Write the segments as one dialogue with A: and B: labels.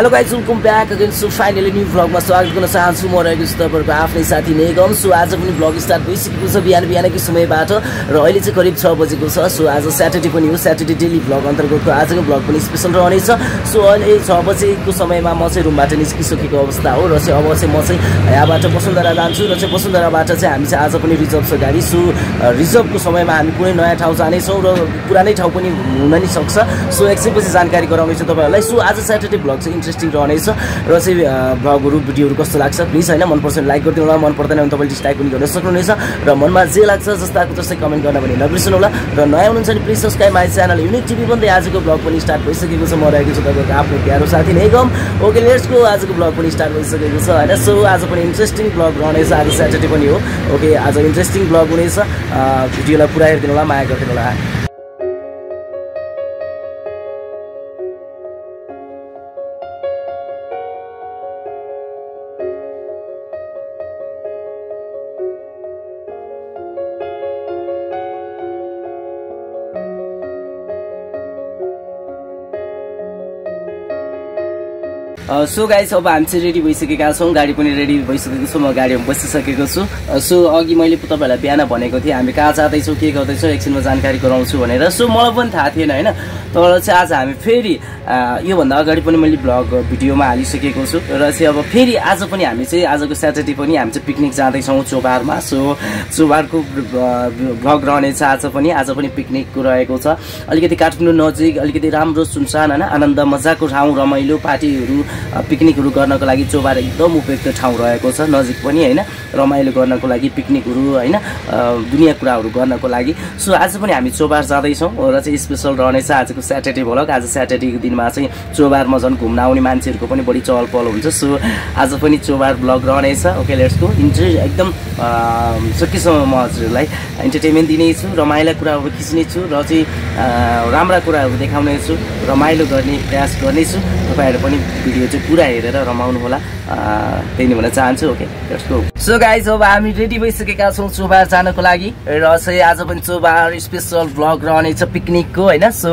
A: Hello guys welcome back again so finally new भ्लगमा स्वागत गर्न चाहन्छु म रहेको छु तपाईँहरूको आफ्नै साथी नेगम। सो आज पनि भ्लग स्टार्ट भइसकेको छ बिहान बिहानकै समयबाट। र अहिले चाहिँ करिब छ बजेको छ सो आज स्याटरडे पनि हो स्याटरडे डेली भ्लग अन्तर्गतको आजको भ्लग पनि स्पेसल रहनेछ। सो अहिले छ बजेको समयमा म चाहिँ रुमबाट निस्किसकेको अवस्था हो र चाहिँ अब चाहिँ म चाहिँ यहाँबाट वसुन्धरा जान्छु र चाहिँ वसुन्धराबाट चाहिँ हामी चाहिँ आज पनि रिजर्भ छ गाडी। सो रिजर्भको समयमा हामी कुनै नयाँ ठाउँ जानेछौँ र पुरानै ठाउँ पनि हुन नि सक्छ। सो एकछिनपछि जानकारी गराउनेछु तपाईँहरूलाई। सो आज स्याटरडे भ्लग चाहिँ इन्ट्रेस्टिङ रहनेछ। र चाहिँ भ्लगहरू भिडियोहरू कस्तो लाग्छ प्लिज होइन मनपर्छ लाइक गरिदिनु होला। मन पर्दैन भने तपाईँले डिसलाइक पनि गर्न सक्नुहुनेछ। र मनमा जे लाग्छ जस्ताको जस्तै कमेन्ट गर्न भने नबिर्सनु होला। र नयाँ हुनुहुन्छ भने please subscribe my channel unique TV भन्दै आजको ब्लग पनि स्टार्ट भइसकेको छ। म रहेको छु तपाईँको आफ्नो प्यारो साथी नै गम ओके लेट्सको आजको ब्लग पनि स्टार्ट भइसकेको छ होइन? सो आज पनि इन्ट्रेस्टिङ ब्लग रहनेछ। आज स्याटरडे पनि हो। ओके आज इन्ट्रेस्टिङ ब्लग हुनेछ। भिडियोलाई पुरा हेरिदिनु होला माया गरिदिनु होला। सो गाइस अब हामी चाहिँ रेडी भइसकेका छौँ। गाडी पनि रेडी भइसकेको छु। म गाडीमा बसिसकेको छु। सो अघि मैले तपाईँहरूलाई बिहान भनेको थिएँ हामी कहाँ जाँदैछौँ के गर्दैछौँ एकछिनमा जानकारी गराउँछु भनेर। सो मलाई पनि थाहा थिएन होइन? तर चाहिँ आज हामी फेरि योभन्दा अगाडि पनि मैले भ्लग भिडियोमा हालिसकेको छु। र चाहिँ अब फेरि आज पनि हामी चाहिँ आजको स्याटरडे पनि हामी चाहिँ पिकनिक जाँदैछौँ चोबारमा सो चोबारको भ्लग रहनेछ आज पनि। आज पनि पिकनिकको रहेको छ। अलिकति काठमाडौँ नजिक अलिकति राम्रो सुनसान होइन? आनन्द मजाको ठाउँ रमाइलो पार्टीहरू पिकनिकहरू गर्नको लागि चोबार एकदम उपयुक्त ठाउँ रहेको छ नजिक पनि होइन। रमाइलो गर्नको लागि पिकनिकहरू होइन दुनियाँ कुराहरू गर्नको लागि। सो आज पनि हामी चोबार जाँदैछौँ र चाहिँ स्पेसल रहनेछ। आजको स्याटरडे भ्लग आज स्याटरडेको दिनमा चाहिँ चोबारमा झन् घुम्न आउने मान्छेहरूको पनि बढी चहल पहल हुन्छ। सो आज पनि चोबार ब्लग रहनेछ। ओके लेट्सको इन्ट्रे एकदम सकेसम्म म हजुरहरूलाई। इन्टरटेनमेन्ट दिनेछु रमाइला कुराहरू खिच्नेछु र चाहिँ राम्रा कुराहरू देखाउनेछु रमाइलो गर्ने प्रयास गर्नेछु। तपाईँहरू पनि भिडियो चाहिँ पुरा हेरेर रमाउनु होला त्यही नै भन्न चाहन्छु ओके सो गाइज अब हामी रेडी भइसकेका छौँ चोबार जानको लागि। र चाहिँ आज पनि चोबार स्पेसल भ्लग रहनेछ पिकनिकको होइन? सो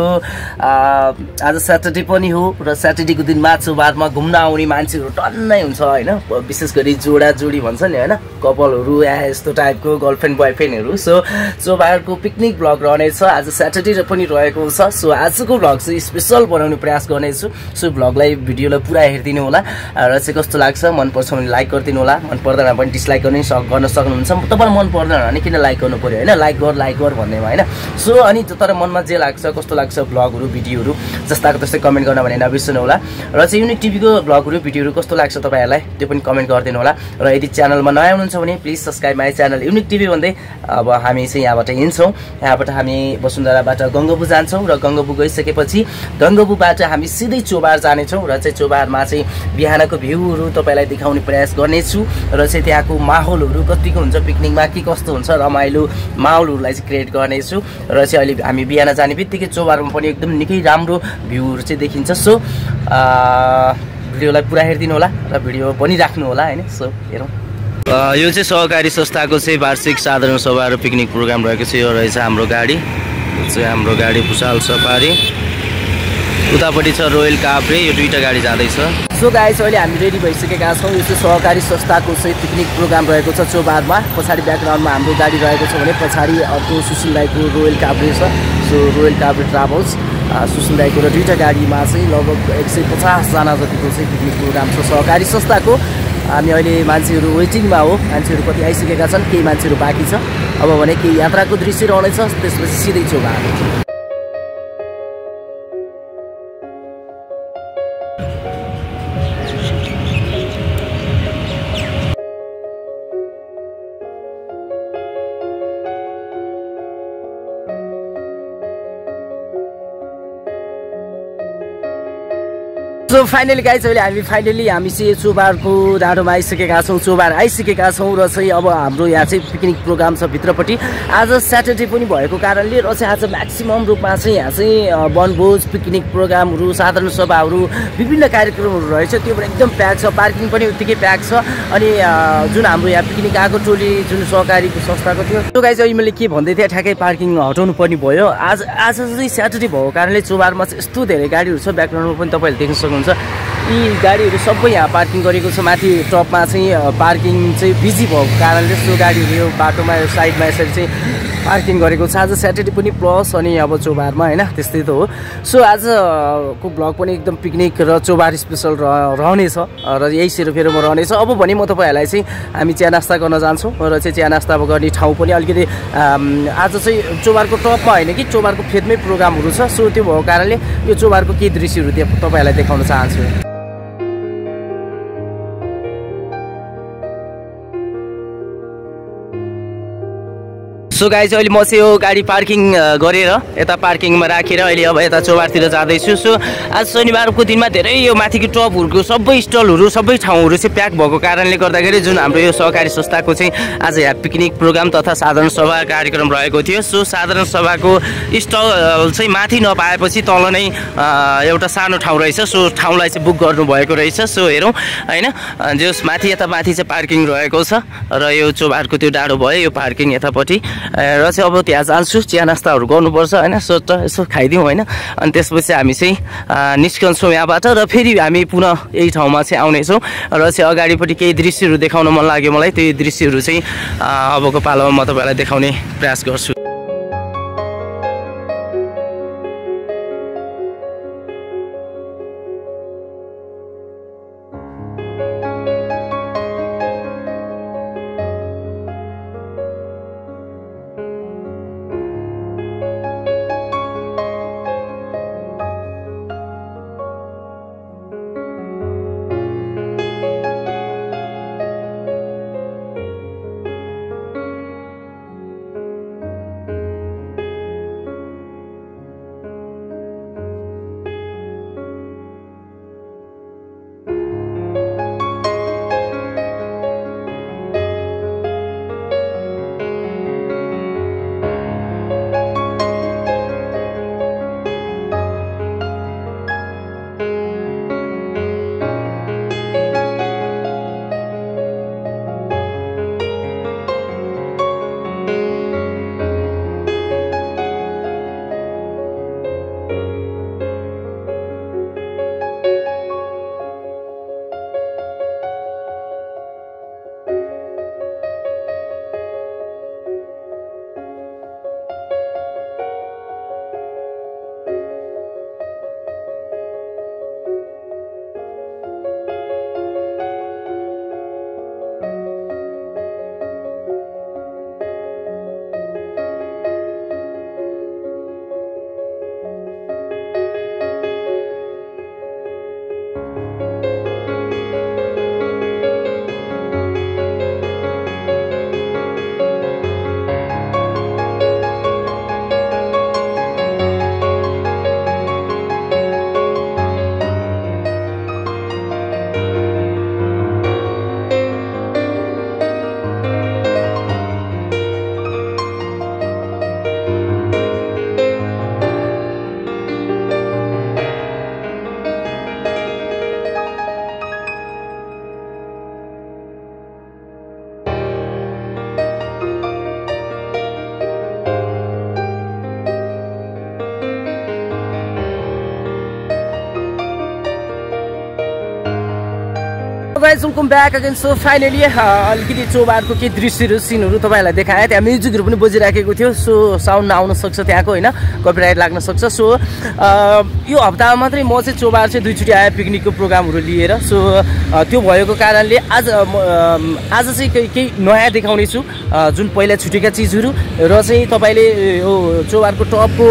A: आज स्याटरडे पनि हो र स्याटरडेको दिनमा चोबारमा घुम्न आउने मान्छेहरू टन्नै हुन्छ होइन? विशेष गरी जोडा जोडी भन्छ नि होइन? कपालहरू या यस्तो टाइपको गर्लफ्रेन्ड बोयफ्रेन्डहरू सो चोबारको पिकनिक भ्लग रहनेछ। आज स्याटरडे पनि रहेको छ। सो आजको भ्लग चाहिँ स्पेसल बनाउने प्रयास गर्नेछु। सो भ्लगलाई भिडियोलाई पुरा हेरिदिनु होला। र चाहिँ कस्तो लाग्छ मनपर्छ भने लाइक गरिदिनु होला। मन पर्दैन भने डिसलाइक गर्ने गर्न सक्नुहुन्छ। तपाईँलाई मन पर्दैन भने किन लाइक गर्नु पऱ्यो होइन? लाइक गर लाइक गर भन्नेमा होइन? सो अनि तर मनमा जे लाग्छ कस्तो लाग्छ भ्लगहरू भिडियोहरू जस्ताको त्यस्तै कमेन्ट गर्न भने नबिर्सनु होला। र चाहिँ युनिक टिभीको भ्लगहरू भिडियोहरू कस्तो लाग्छ तपाईँहरूलाई त्यो पनि कमेन्ट गरिदिनु होला। र यदि च्यानलमा नयाँ हुनुहुन्छ भने please subscribe my channel unique TV भन्दै अब हामी चाहिँ यहाँबाट हिँड्छौँ। यहाँबाट हामी वसुन्धराबाट गङ्गबु जान्छौँ र गङ्गबु गइसकेपछि गङ्गबुबाट हामी सिधै चोबार जानेछौँ र चाहिँ चोबारमा चाहिँ बिहानको भ्यूहरू तपाईँलाई देखाउने प्रयास गर्नेछु र चाहिँ त्यहाँको माहौलहरू कतिको हुन्छ पिकनिकमा के कस्तो हुन्छ रमाइलो माहौलहरूलाई चाहिँ क्रिएट गर्नेछु र चाहिँ अहिले हामी बिहान जाने बित्तिकै चोबारमा पनि एकदम निकै राम्रो भ्यूहरू चाहिँ देखिन्छ। सो भिडियोलाई पुरा हेरिदिनु होला र भिडियो पनि राख्नु होला होइन। सो हेरौँ। यो चाहिँ सहकारी संस्थाको चाहिँ वार्षिक साधारण सभा र पिकनिक प्रोग्राम रहेको छ। यो रहेछ हाम्रो गाडी। यो चाहिँ हाम्रो गाडी भुषाल सफारी। उतापट्टि छ रोयल काभ्रे यो दुईवटा गाडी जाँदैछ। सो गाइस अहिले हामी रेडी भइसकेका छौँ। यो चाहिँ सहकारी संस्थाको चाहिँ पिकनिक प्रोग्राम रहेको छ चौबारमा। पछाडि ब्याकग्राउन्डमा हाम्रो गाडी रहेको छ भने पछाडि अर्को सुशील राईको रोयल काभ्रे छ। So royal Kavre travels Sushil राईको र दुईवटा गाडीमा चाहिँ लगभग एक सय पचासजना जतिको चाहिँ पिकनिक प्रोग्राम छ सहकारी संस्थाको। हामी अहिले मान्छेहरू वेटिङमा हो। मान्छेहरू कति आइसकेका छन् केही मान्छेहरू बाँकी छ। अब भने केही यात्राको दृश्य रहनेछ त्यसपछि सिधै चौबार सो फाइनली गाइज अहिले हामी फाइनली हामी चाहिँ चोबारको डाँडोमा आइसकेका छौँ। चोबार आइसकेका छौँ र चाहिँ अब हाम्रो यहाँ चाहिँ पिकनिक प्रोग्राम छ भित्रपट्टि। आज स्याटरडे पनि भएको कारणले र चाहिँ आज म्याक्सिमम् रूपमा चाहिँ यहाँ चाहिँ वनभोज पिकनिक प्रोग्रामहरू साधारण सभाहरू विभिन्न कार्यक्रमहरू रहेछ। त्यो पनि एकदम प्याक छ। पार्किङ पनि उत्तिकै प्याक छ। अनि जुन हाम्रो यहाँ पिकनिक आएको टोली जुन सहकारीको संस्थाको थियो। त्यो गाइज अहिले मैले के भन्दै थिएँ ठ्याक्कै पार्किङ हटाउनु पर्ने भयो। आज आज चाहिँ स्याटरडे भएको कारणले चोबारमा चाहिँ यस्तो धेरै गाडीहरू छ। ब्याकग्राउन्डमा पनि तपाईँहरूले देख्न सक्नुहुन्छ। friends यी गाडीहरू सबै यहाँ पार्किङ गरेको छ। माथि टपमा चाहिँ पार्किङ चाहिँ बिजी भएको कारणले सो गाडीहरू यो बाटोमा यो साइडमा यसरी चाहिँ पार्किङ गरेको छ। आज स्याटरडे पनि प्लस अनि अब चौबारमा होइन? त्यस्तै त हो। सो आजको ब्लग पनि एकदम पिकनिक र चौबार स्पेसल रहनेछ। र यही सेरोफेरोमा रहनेछ। अब भने म तपाईँहरूलाई चाहिँ हामी चिया नास्ता गर्न जान्छौँ र चाहिँ चिया नास्ता अब गर्ने ठाउँ पनि अलिकति आज चाहिँ चौबारको टपमा होइन कि चौबारको फेदमै प्रोग्रामहरू छ। सो त्यो भएको कारणले यो चौबारको केही दृश्यहरू तपाईँहरूलाई देखाउन चाहन्छु। सो गाई चाहिँ अहिले म चाहिँ यो गाडी पार्किङ गरेर यता पार्किङमा राखेर अहिले अब यता चौबारतिर जाँदैछु। सो आज शनिबारको दिनमा धेरै यो माथिको टपहरूको सबै स्टलहरू सबै ठाउँहरू चाहिँ प्याक भएको कारणले गर्दाखेरि जुन हाम्रो यो सहकारी संस्थाको चाहिँ आज यहाँ पिकनिक प्रोग्राम तथा साधारण सभा कार्यक्रम रहेको थियो। सो साधारण सभाको स्टल चाहिँ माथि नपाएपछि तल नै एउटा सानो ठाउँ रहेछ। सो ठाउँलाई चाहिँ बुक गर्नुभएको रहेछ। सो हेरौँ होइन जस माथि यता माथि चाहिँ पार्किङ रहेको छ। र यो चौबारको त्यो डाँडो भयो यो पार्किङ यतापट्टि। र चाहिँ अब त्यहाँ जान्छु चिया नास्ताहरू गर्नुपर्छ होइन? सो त यसो खाइदिउँ होइन? अनि त्यसपछि हामी चाहिँ निस्कन्छौँ यहाँबाट र फेरि हामी पुनः यही ठाउँमा चाहिँ आउनेछौँ। र चाहिँ अगाडिपट्टि केही दृश्यहरू देखाउन मन लाग्यो मलाई त्यही दृश्यहरू चाहिँ अबको पालोमा म तपाईँलाई देखाउने प्रयास गर्छु। Guys welcome back again so finally अलिकति चौबारको केही दृश्यहरू सिनहरू तपाईँहरूलाई देखाएँ। त्यहाँ म्युजिकहरू पनि बजिराखेको थियो सो साउन्ड आउन सक्छ त्यहाँको होइन? कपिराइट लाग्न सक्छ सो यो हप्तामा मात्रै म चाहिँ चौबार चाहिँ दुईचोटि आएँ पिकनिकको प्रोग्रामहरू लिएर सो त्यो भएको कारणले आज आज चाहिँ केही केही नयाँ देखाउने छु जुन पहिला छुटेका चिजहरू र चाहिँ तपाईँले यो चौबारको टपको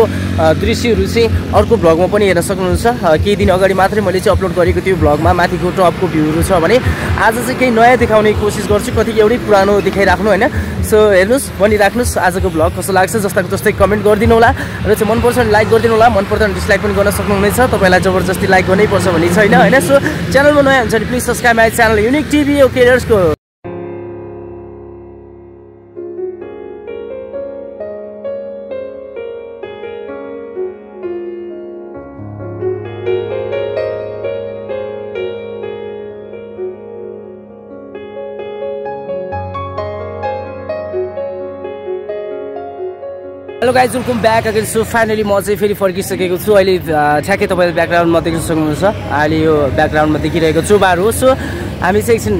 A: दृश्यहरू चाहिँ अर्को भ्लगमा पनि हेर्न सक्नुहुन्छ। केही दिन अगाडि मात्रै मैले चाहिँ अपलोड गरेको त्यो भ्लगमा माथिको टपको भ्यूहरू छ भने आज चाहिँ केही नयाँ देखाउने कोसिस गर्छु। कति एउटै पुरानो देखाइराख्नु होइन। सो हेर्नुहोस् भनिराख्नुहोस् आजको भ्लग कस्तो लाग्छ जस्ताको जस्तै कमेन्ट गरिदिनु होला। र चाहिँ मनपर्छ भने लाइक गरिदिनु होला मन पर्दैन डिसलाइक पनि गर्न सक्नुहुनेछ तपाईँलाई जबरजस्ती लाइक गर्नै पर्छ भन्ने छैन होइन? सो च्यानलमा नयाँ हुन्छ भने please subscribe my channel unique TV okay guys welcome back again so finally म चाहिँ फेरि फर्किसकेको छु। अहिले ठ्याक्कै तपाईँले ब्याकग्राउन्डमा देख्न सक्नुहुन्छ अहिले यो ब्याकग्राउन्डमा देखिरहेको छु बार। हो सो हामी चाहिँ एकछिन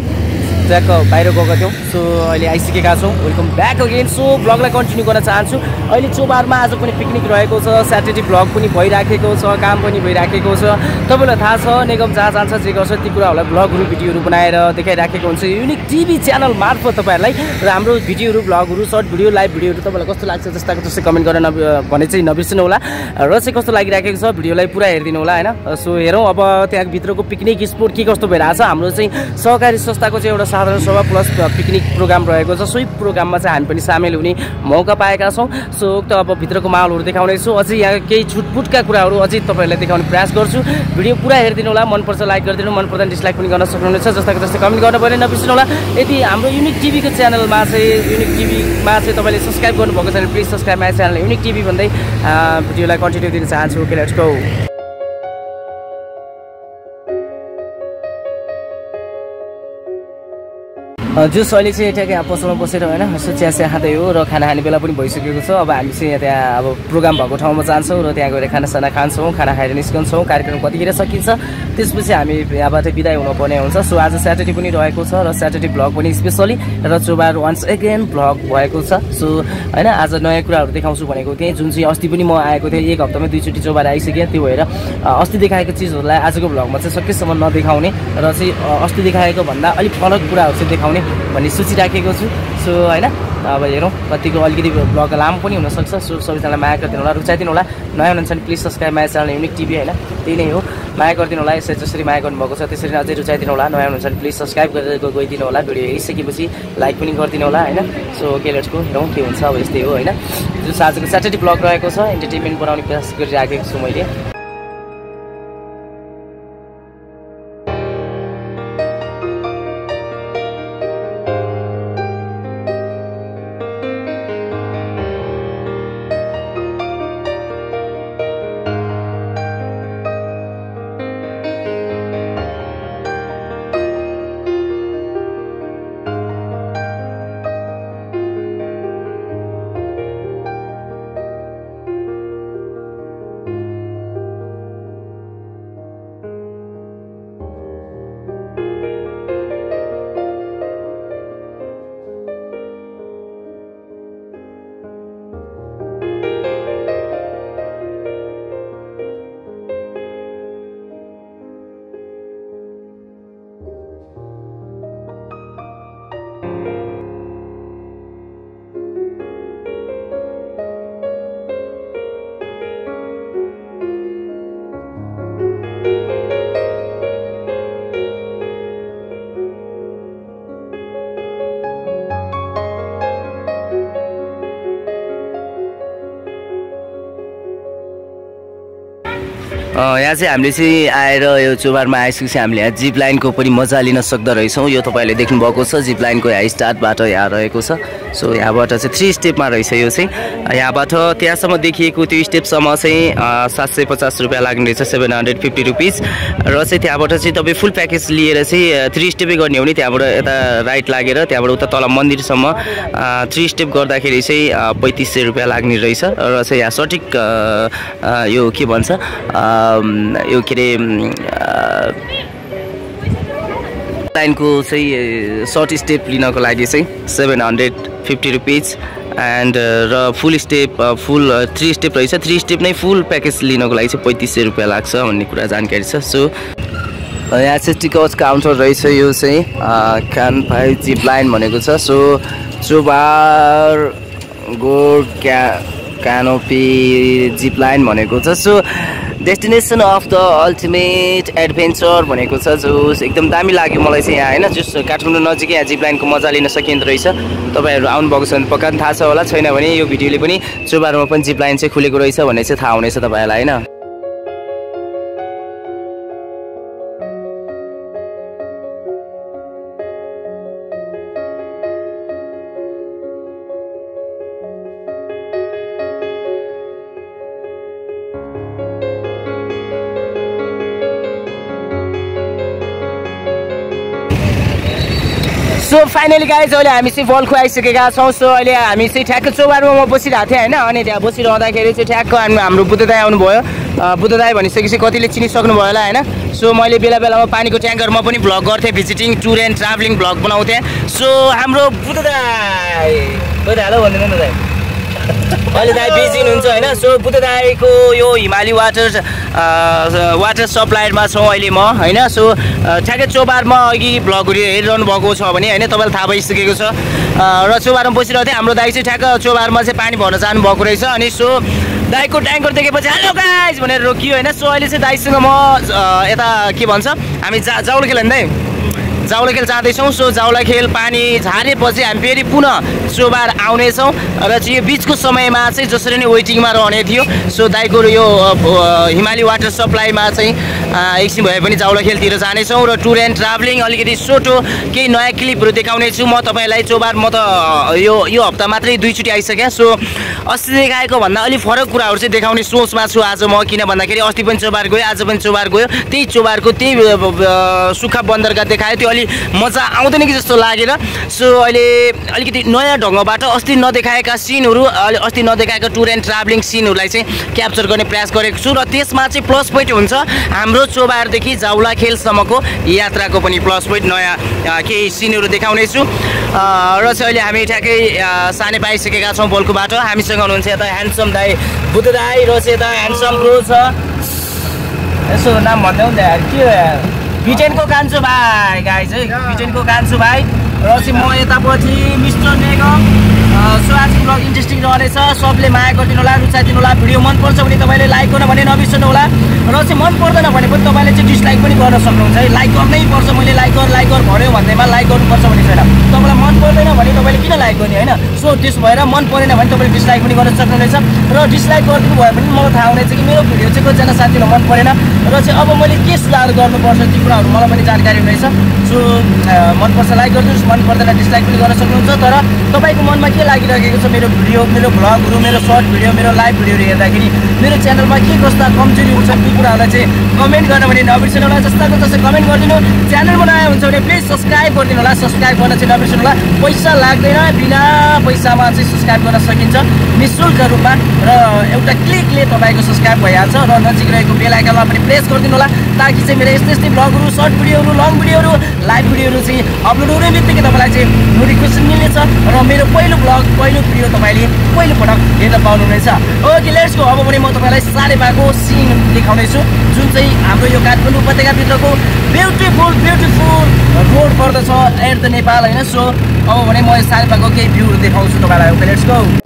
A: ट्र्याकको बाहिर गएको थियौँ। सो अहिले आइसकेका छौँ। वेलकम ब्याक अगेन सो ब्लगलाई कन्टिन्यू गर्न चाहन्छु। अहिले चोबारमा आज पनि पिकनिक रहेको छ। स्याटरडे ब्लग पनि भइराखेको छ। काम पनि भइराखेको छ। तपाईँलाई थाहा छ निगम जहाँ जान्छ जे गर्छ ती कुराहरूलाई ब्लगहरू भिडियोहरू बनाएर देखाइराखेको हुन्छ। युनिक टिभी च्यानल मार्फत तपाईँहरूलाई र हाम्रो भिडियोहरू ब्लगहरू सर्ट भिडियो लाइभ भिडियोहरू तपाईँलाई कस्तो लाग्छ जस्ताको जस्तै कमेन्ट गरेर भने चाहिँ नबिर्सनु होला। र चाहिँ कस्तो लागिराखेको छ भिडियोलाई पुरा हेरिदिनु होला होइन? सो हेरौँ अब त्यहाँभित्रको पिकनिक स्पोट के कस्तो भइरहेको छ हाम्रो चाहिँ सहकारी संस्थाको चाहिँ एउटा साधारण सभा प्लस पिकनिक प्रोग्राम रहेको छ। सोही प्रोग्राममा चाहिँ हामी पनि सामेल हुने मौका पाएका छौँ। सो त अब भित्रको माहौलहरू देखाउनेछु। अझै यहाँ केही छुटपुटका कुराहरू अझै तपाईँहरूलाई देखाउने प्रयास गर्छु। भिडियो पुरा हेरिदिनु होला। मनपर्छ लाइक गरिदिनु। मन पर्दा डिसलाइक पनि गर्न सक्नुहुनेछ। जस्ताको जस्तै कमेन्ट गर्न पनि नबिर्सनु होला यदि हाम्रो युनिक टिभीको च्यानलमा चाहिँ युनिक टिभीमा चाहिँ तपाईँले सब्सक्राइब गर्नुभएको छ भने please subscribe my channel unique TV भन्दै भिडियोलाई कन्टिन्यू दिन चाहन्छु। Okay let's go. जुस अहिले चाहिँ ठ्याक्कै यहाँ पसलमा बसेर होइन यसो चिया चिया खाँदै हो र खाना खाने बेला पनि भइसकेको छ। अब हामी चाहिँ यहाँ त्यहाँ अब प्रोग्राम भएको ठाउँमा जान्छौँ र त्यहाँ गएर खानासाना खान्छौँ खाना खाएर निस्कन्छौँ। कार्यक्रम कतिखेर सकिन्छ त्यसपछि हामी यहाँबाट बिदाय हुनुपर्ने हुन्छ। सो आज स्याटरडे पनि रहेको छ र स्याटरडे ब्लग पनि स्पेसली र चोबार वान्स एगेन ब्लग भएको छ। सो होइन आज नयाँ कुराहरू देखाउँछु भनेको थिएँ। जुन चाहिँ अस्ति पनि म आएको थिएँ एक हप्तामै दुईचोटि चोबार आइसकेँ त्यो भएर अस्ति देखाएको चिजहरूलाई आजको ब्लगमा चाहिँ सकेसम्म नदेखाउने र चाहिँ अस्ति देखाएको भन्दा अलिक फरक कुराहरू चाहिँ देखाउने भन्ने सोचिराखेको छु। सो होइन अब हेरौँ कतिको अलिकति ब्लग लामो पनि हुनसक्छ। सो सबैजनालाई माया गरिदिनु होला रुचाइदिनु होला। नयाँ हुनुहुन्छ भने please subscribe my channel unique TV होइन? त्यही नै हो। माया गरिदिनु होला यसरी जसरी माया गर्नुभएको छ त्यसरी नै अझै रुचाइदिनु होला। नयाँ हुनुहुन्छ भने प्लिज सब्सक्राइब गरेर गइदिनु होला। भिडियो हेरिसकेपछि लाइक पनि गरिदिनु होला होइन? सो के लेट्सको हेरौँ के हुन्छ अब यस्तै हो होइन? जुन आजको स्याटरडे ब्लग रहेको छ इन्टरटेनमेन्ट बनाउने प्रयास गरिराखेको छु मैले। यहाँ चाहिँ हामीले चाहिँ आएर यो चोबारमा आइसकेपछि हामीले यहाँ जिप लाइनको पनि मजा लिन सक्दो रहेछौँ। यो तपाईँहरूले देख्नुभएको छ जिप लाइनको यहाँ स्टार्टबाट यहाँ रहेको छ। सो यहाँबाट चाहिँ थ्री स्टेपमा रहेछ यो चाहिँ। यहाँबाट त्यहाँसम्म देखिएको त्यो स्टेपसम्म चाहिँ सात सय पचास रुपियाँ लाग्ने रहेछ सेभेन हन्ड्रेड फिफ्टी रुपिज र चाहिँ त्यहाँबाट चाहिँ तपाईँ फुल प्याकेज लिएर चाहिँ थ्री स्टेपै गर्ने हो भने त्यहाँबाट यता राइट लागेर त्यहाँबाट उता तल मन्दिरसम्म थ्री स्टेप गर्दाखेरि चाहिँ पैँतिस सय रुपियाँ लाग्ने रहेछ। र चाहिँ यहाँ सठिक यो के भन्छ यो के अरे लाइनको चाहिँ सर्ट स्टेप लिनको लागि चाहिँ seven hundred fifty rupees and र full step full three step रहेछ थ्री स्टेप नै फुल प्याकेज लिनको लागि चाहिँ पैँतिस सय रुपियाँ लाग्छ भन्ने कुरा जानकारी छ सो यहाँ चाहिँ टिकट काउन्टर रहेछ यो चाहिँ क्यान फाइभ जिप लाइन भनेको छ सो चोबार गोड क्या क्यानोपी जिप लाइन भनेको छ so destination of the ultimate adventure भनेको छ जो एकदम दामी लाग्यो मलाई चाहिँ यहाँ होइन? जस काठमाडौँ नजिकै जिप लाइनको मजा लिन सकिँदो रहेछ। तपाईँहरू आउनुभएको छ भने पक्का थाहा छ होला। छैन भने यो भिडियोले पनि चोबारमा पनि जिप लाइन चाहिँ खुलेको रहेछ भन्ने चाहिँ थाहा हुनेछ तपाईँहरूलाई होइन? सो फाइनली गाइज अहिले हामी चाहिँ बल खुवाइसकेका छौँ। सो अहिले हामी चाहिँ ठ्याक्क चौबारमा म बसिरहेको थिएँ होइन? अनि त्यहाँ बसिरहँदाखेरि चाहिँ ठ्याक्क हामी हाम्रो बुद्ध दाई आउनुभयो। बुद्ध दाई भनिसकेपछि कतिले चिनिसक्नुभयो होला होइन? सो मैले बेला बेलामा पानीको ट्याङ्करमा पनि भ्लग गर्थेँ visiting tour and travelling vlog बनाउँथेँ। So हाम्रो बुद्ध दाई हेलो भनिदिनु न दाई। अहिले दाई बिजी हुनुहुन्छ होइन? सो बुद्ध दाईको यो हिमाली वाटर वाटर सप्लायरमा छौँ अहिले म होइन? सो ठ्याक्कै चोबारमा अघि भ्लगहरू हेरिरहनु भएको छ भने होइन? तपाईँलाई थाहा भइसकेको छ। र चोबारमा बसिरहेको थिएँ हाम्रो दाई चाहिँ ठ्याक्क चोबारमा चाहिँ पानी भर्न जानुभएको रहेछ। अनि सो दाईको ट्याङ्कर देखेपछि हेलो गाइज भनेर रोकियो होइन? सो अहिले चाहिँ दाईसँग म यता के भन्छ? हामी जा जाउलो खेल दाई। जाउला खेल जाँदैछौँ। सो जाउला खेल पानी झारेपछि हामी फेरि पुनः चोबार आउनेछौँ। र चाहिँ यो बिचको समयमा चाहिँ जसरी नै वेटिङमा रहने थियो। सो दाइको यो हिमाली वाटर सप्लाईमा चाहिँ एकछिन भए पनि जाउला खेलतिर जानेछौँ र टुर एन्ड ट्राभलिङ अलिकति सोटो केही नयाँ क्लिपहरू देखाउने छु म तपाईँलाई चोबार म त यो यो हप्ता मात्रै दुईचोटि आइसकेँ। सो अस्ति देखाएको भन्दा अलिक फरक कुराहरू चाहिँ देखाउने सोचमा छु आज म किन भन्दाखेरि अस्ति पनि चोबार गयो आज पनि चोबार गयो। त्यही चोबारको त्यही सुक्खा बन्दरगाह देखायो। त्यो अलि मजा आउँदैन कि जस्तो लागेर सो अहिले अलिकति नयाँ ढङ्गबाट अस्ति नदेखाएका सिनहरू अलि अस्ति नदेखाएका टुर एन्ड ट्राभलिङ सिनहरूलाई चाहिँ क्याप्चर गर्ने प्रयास गरेको छु। र त्यसमा चाहिँ प्लस पोइन्ट हुन्छ। हाम्रो चोबारदेखि जाउला खेलसम्मको यात्राको पनि प्लस पोइन्ट नयाँ केही सिनहरू देखाउने छु अ, र चाहिँ अहिले हामी ठ्याक्कै सानै पाइसकेका छौँ बोल्को बाटो हामीसँग हुनुहुन्छ यता ह्यान्डसम दाई बुद्ध दाई र चाहिँ यता ह्यान्डसम ब्रो छ। यसो नाम भन्दै यार के बिटेनको कान्छु भाइ गाई चाहिँ बिटेनको कान्छु भाइ। र चाहिँ म यतापट्टि मिस्टर नेगम। सो आजको ब्लग इन्ट्रेस्टिङ रहनेछ सबले माया गरिदिनु होला रुचाइदिनु होला भिडियो मनपर्छ भने तपाईँले लाइक गर्नु भने नबिर्सनु होला। र चाहिँ मन पर्दैन भने पनि तपाईँले चाहिँ डिसलाइक पनि गर्न सक्नुहुन्छ है। लाइक गर्नै पर्छ मैले लाइक गर लाइक गर भन्यो भन्दैमा लाइक गर्नुपर्छ भन्ने छैन तपाईँलाई मन पर्दैन भने तपाईँले किन लाइक गर्ने होइन? सो त्यस भएर मन परेन भने तपाईँले डिसलाइक पनि गर्न सक्नुहुनेछ र डिसलाइक गरिदिनु भयो भने मलाई थाहा हुनेछ कि मेरो भिडियो चाहिँ कतिजना साथीहरूलाई मन परेन र चाहिँ अब मैले के सुधार गर्नुपर्छ ती कुराहरू मलाई पनि जानकारी हुनेछ। सो मनपर्छ लाइक गरिदिनुहोस् मन पर्दैन डिसलाइक पनि गर्न सक्नुहुन्छ। तर तपाईँको मनमा के लागिरहेको छ मेरो भिडियो मेरो भ्लगहरू मेरो सर्ट भिडियो मेरो लाइभ भिडियोहरू हेर्दाखेरि मेरो च्यानलमा के कस्ता कमजोरी हुन्छ ती कुराहरूलाई चाहिँ कमेन्ट गर्न भने नबिर्सनु होला। जस्ताको जस्तै कमेन्ट गरिदिनु। च्यानलमा नयाँ हुन्छ भने प्लिज सब्सक्राइब गरिदिनु होला। सब्सक्राइब गर्न चाहिँ नबिर्सनु होला। पैसा लाग्दैन बिना पैसामा चाहिँ सब्सक्राइब गर्न सकिन्छ। निशुल्क रूपमा र एउटा क्लिकले तपाईँको सब्सक्राइब भइहाल्छ र नजिक रहेको बेल आइकनमा पनि प्रेस गरिदिनु होला ताकि चाहिँ मेरो यस्तै यस्तै ब्लगहरू सर्ट भिडियोहरू लङ भिडियोहरू लाइभ भिडियोहरू चाहिँ अपलोड हुने बित्तिकै तपाईँलाई चाहिँ नोटिफिकेसन मिल्नेछ र मेरो पहिलो ब्लग पहिलो भिडियो तपाईँले पहिलोपटक हेर्न पाउनुहुनेछ। ओके लेट्स गो अब भने म तपाईँलाई सारेपाको सिन देखाउनेछु। जुन चाहिँ हाम्रो यो काठमाडौँ उपत्यकाभित्रको ब्युटिफुल ब्युटिफुल रोड पर्दछ एट द नेपाल होइन सो अब भने म सारेपाको केही भ्यूहरू देखाउँछु तपाईँलाई। ओके लेट्स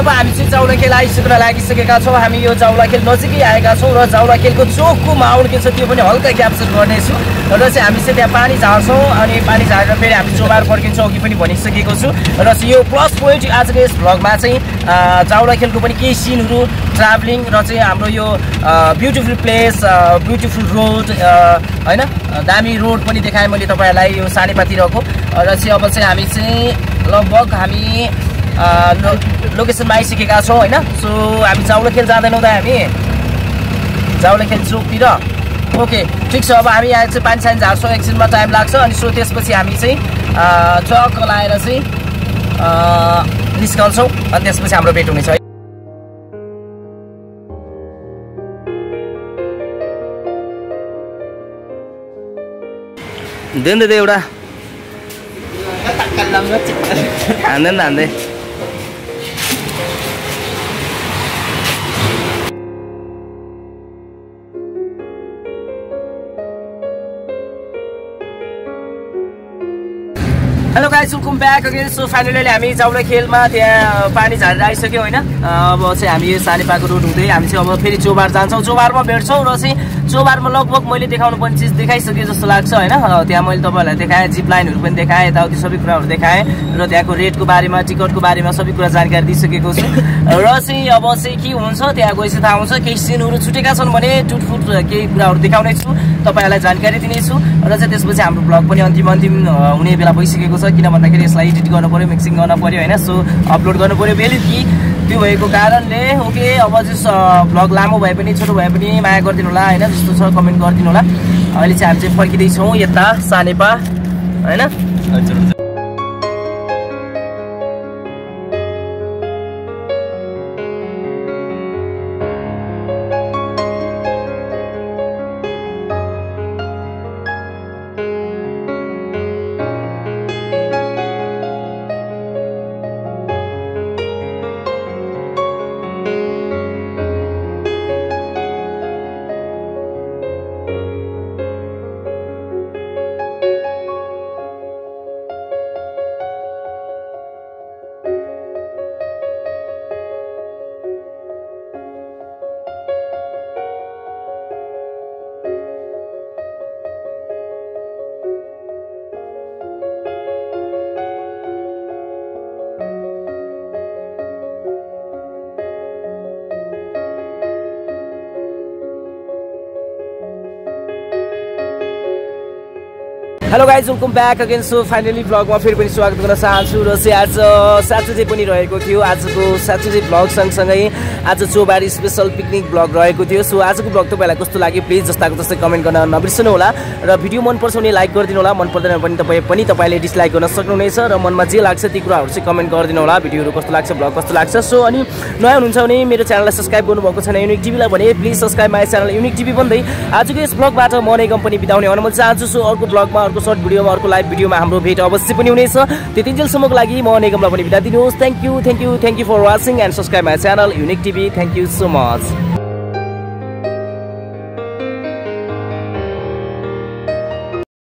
A: अब हामी चाहिँ जाउला आइसकेर लागिसकेका छौँ हामी यो जाउला खेल नजिकै आएका छौँ र जाउला खेलको माहौल के छ त्यो पनि हल्का क्याप्चर गर्नेछु र चाहिँ हामी चाहिँ त्यहाँ पानी झार्छौँ अनि पानी झारेर फेरि हामी चोबार फर्किन्छौँ अघि पनि भनिसकेको छु र यो प्लस पोइन्ट आजको यस भ्लगमा चाहिँ अ, जाउला खेलको पनि केही सिनहरू ट्राभलिङ र चाहिँ हाम्रो यो ब्युटिफुल प्लेस ब्युटिफुल रोड होइन दामी रोड पनि देखाएँ मैले तपाईँहरूलाई यो सानेपातिरको र चाहिँ अब चाहिँ हामी चाहिँ लगभग हामी लो लोकेसनमा आइसकेका छौँ होइन सो हामी जाउलो खेल जाँदैनौँ त हामी जाउलो खेल चोकतिर ओके ठिक छ अब हामी यहाँ चाहिँ पानी सानी झार्छौँ एकछिनमा टाइम लाग्छ अनि सो त्यसपछि हामी चाहिँ चक लाएर चाहिँ निस्कन्छौँ अनि त्यसपछि हाम्रो भेट हुनेछ है दे एउटा हान्दै न हान्दै guys welcome back again so finally हामी जाउला खेलमा त्यहाँ पानी झारेर आइसक्यो होइन? अब चाहिँ हामी सानेपाको रोड हुँदै हामी चाहिँ अब फेरि चौबार जान्छौँ। चौबारमा भेट्छौँ र चाहिँ चौबारमा लगभग मैले देखाउनु पर्ने चिज देखाइसकेँ जस्तो लाग्छ होइन? त्यहाँ मैले तपाईँहरूलाई देखाएँ जिप लाइनहरू पनि देखाएँ यताउति सबै कुराहरू देखाएँ र त्यहाँको रेटको बारेमा टिकटको बारेमा सबै कुरा जानकारी दिइसकेको छु। र चाहिँ अब चाहिँ के हुन्छ त्यहाँ गएपछि थाहा हुन्छ केही सिनहरू छुटेका छन् भने टुटफुट केही कुराहरू देखाउने छु तपाईँहरूलाई जानकारी दिनेछु र चाहिँ त्यसपछि हाम्रो ब्लग पनि अन्तिम अन्तिम हुने बेला भइसकेको छ किन भन्दाखेरि यसलाई एडिट गर्नु पऱ्यो मिक्सिङ गर्नु पऱ्यो होइन? सो अपलोड गर्नु पऱ्यो बेलुकी त्यो भएको कारणले ओके अब चाहिँ ब्लग लामो भए पनि छोटो भए पनि माया गरिदिनु होला होइन? जस्तो छ कमेन्ट गरिदिनु होला। अहिले चाहिँ हामी चाहिँ फर्किँदैछौँ यता सानेपा होइन? Hello guys welcome back again so finally ब्लगमा फेरि पनि स्वागत गर्न चाहन्छु र चाहिँ आज स्याचुडे पनि रहेको थियो। आजको स्याचुडे ब्लग सँगसँगै आज चौबारी स्पेसल पिकनिक ब्लग रहेको थियो। सो आजको ब्लग तपाईँलाई कस्तो लाग्यो? प्लिज जस्ताको जस्तै कमेन्ट गर्न नबिर्सनु होला र भिडियो मनपर्छ भने लाइक गरिदिनु होला मन पर्दैन भने तपाईँ पनि तपाईँले डिसलाइक गर्न सक्नुहुनेछ र मनमा जे लाग्छ ती कुराहरू चाहिँ कमेन्ट गरिदिनु होला भिडियोहरू कस्तो लाग्छ ब्लग कस्तो लाग्छ? सो अनि नयाँ हुनुहुन्छ भने मेरो च्यानललाई सब्सक्राइब गर्नुभएको छैन युनिक टिभीलाई भने please subscribe my channel unique TV भन्दै आजको यस ब्लगबाट म नै कम्पनी बिताउने अनुमति चाहन्छु। सो अर्को ब्लगमा अर्को सर्ट भिडियोमा अर्को लाइभ भिडियोमा हाम्रो भेट अवश्य पनि हुनेछ। त्यतिन्जेलसम्मको लागि म निगमलाई पनि बिदा दिनुहोस्। Thank you thank you thank you for watching and subscribe my channel unique TV thank you so much